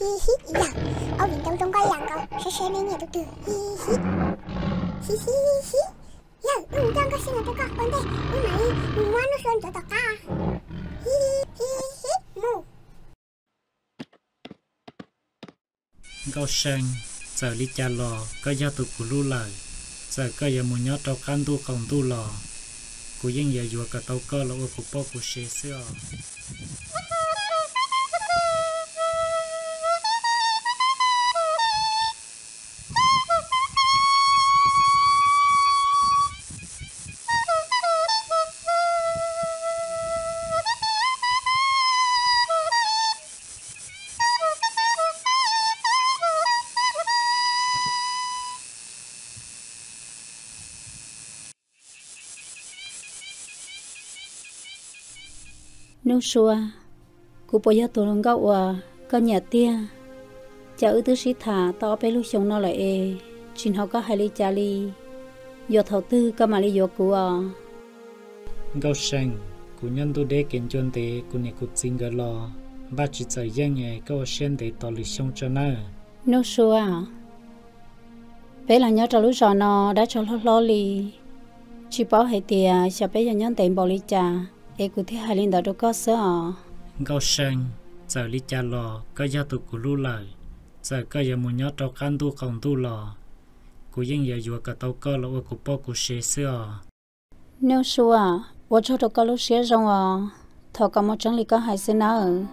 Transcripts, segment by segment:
hi hi dạ ở bên trong trong coi dạng cậu sẽ sẽ nên nhẹ từ từ hi hi. Hi hi hi dạ ừ trong cái xin là tôi có vấn đề nhưng mà đi mua nó sơn cho tất cả hi hi hi mu gao sen giờ li cha lò có gia tụ của lu lời giờ có giờ muốn nhớ trâu can tu còn tu lò. Của dân giờ vừa cả tàu cơ là ở của po của xe xưa nước xua cụ bây giờ tôi lòng gặp à con nhà tia. Cha ư tứ sĩ thả tao bé lúc sống nó lại e chín họ có hai lý cha lý, giờ thầu tư có mà lý giờ cụ à gạo sang cụ nhân tôi để kiến chuẩn tế cụ này cụ xin gỡ lo ba chỉ sợ giang nhẹ câu sen để tỏ lịch sống cho nó nước xua à bé là nhớ cho lúc giờ nó đã cho lo lo lì. Chỉ bảo hệ tia sẽ bé giờ nhân tiền bỏ lý trà ê cụ thấy hai linh đó đâu có sợ à gao sen giờ li cha lò có gia tụ của lu lời giờ có giờ muốn nhớ trâu can tu còn tu lò. Của dân giờ vừa cả tàu cơ là của po của xe xưa nếu xua tôi cho đâu có lúc xía rồi à thọ có một chân lý có hai xin nào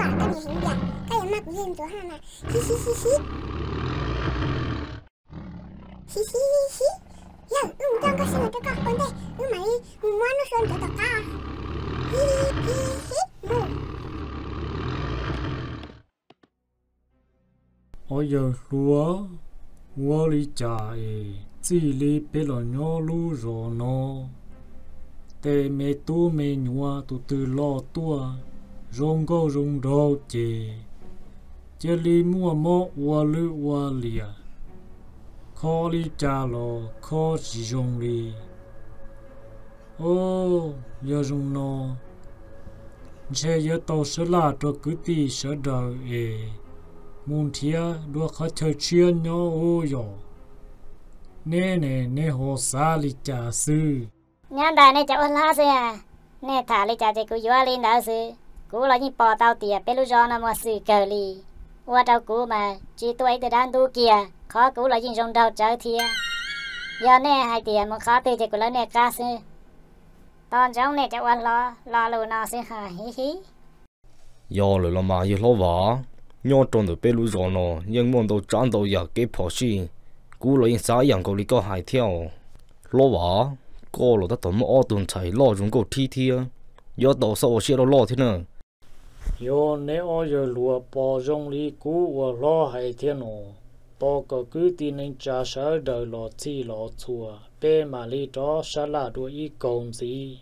hi cái này hiện dạ cái em mặc riêng chỗ hà mà. Hi hi hi hi. Hi hi hi hi. Dạ ừ trong xin là có vấn đề nhưng mà đi, mua nó sơn cho tất cả hi hi hi hi. Mu ôi giờ lúa lúa lý cha e chỉ lý bé lo nhỏ lú rồi nó tê mẹ tu mẹ nhua tu từ lo tua rong go rong đồ chê chê li mua mo wa lu wa lia. Kho li cha lo, kho chỉ rong li. Ô giờ rong nó che yo tàu sẽ la to cứ ti sẽ đời e. Muốn thia đua khó chơi chuyên nhỏ ô yo. Nè nè nè hồ sa li cha sư nhà đại nè cháu lá xe à nè thả li cha chị cứ yo lên đó sư cú là những bò tao tiệt bé lúc đó nó mua sư cờ lì qua tao cú mà, chỉ tuổi từ đàn tu kia khó cú là những rong đầu trở thia giờ nè, hai tiền mà khó tiền thì cú lấy nè ca sư. Tao giống nè, cháu ăn lo lo lù nó sư hà hí hí. Giờ lù là mà yo lo vả nhớ trong từ bé lũ giò nó nhưng muốn đâu chán đâu giờ cái phò xí cú là lấy sao yang cầu lý có hai theo. Lo vả cô là ta tầm ô tuần chạy lo chúng có thi thi á yo đầu sau xe lo lo thế nào yo ne o yo lua po jong li ku wo lo hai thiên o po ko cứ tin nên cha sa đời lo chi lo chua. Pe mà li đó sa la đua y công si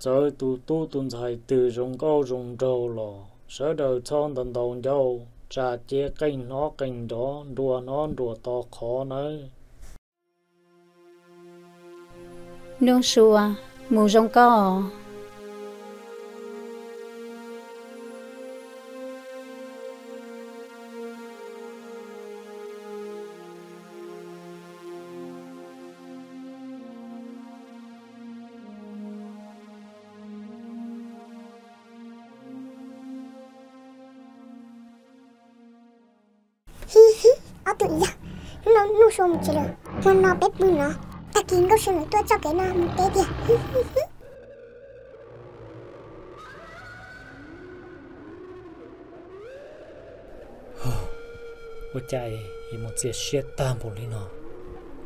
giờ tu tu tuần thầy từ rong cao rong đầu lo. Sa đời thon tần tần dâu cha che kênh nó kênh đó đua nó đua to khó nơi nương xua mù rong cao ya nó nó xong chỉ nó nó bếp bự nó. Ta kiếm gốc xong rồi cho cái nó một bé đi Ôi chạy, một chiếc xe tam bồn lý nó,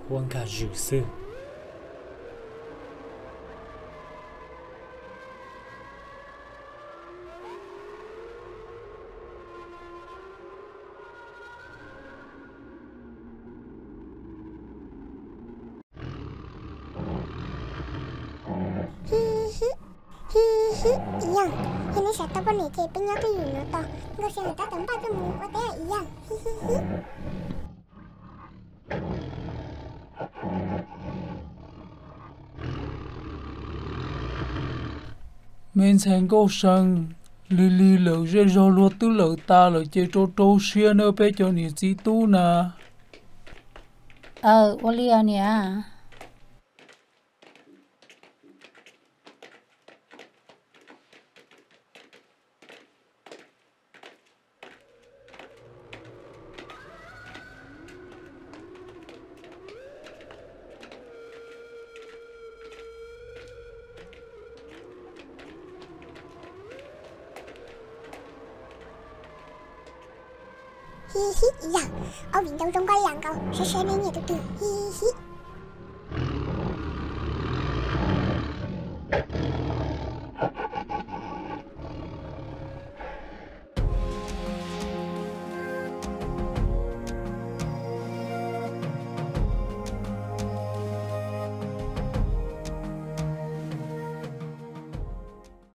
huang cả rượu sư. 이양 얘네 샷다보니 제 빙약을 유노다 이것이 하다 덤바도 무엇에 이양 히히히 Mình sáng câu sang lì lì lỡ dễ do luật tư lỡ ta lỡ chế trô trô xia nơ bê cho nì chí tu nà. Ờ, ô lì à nè. à hi hi dạ ở biển đông trong quay làng cầu sẽ sẽ nên nhẹ từ từ hi hi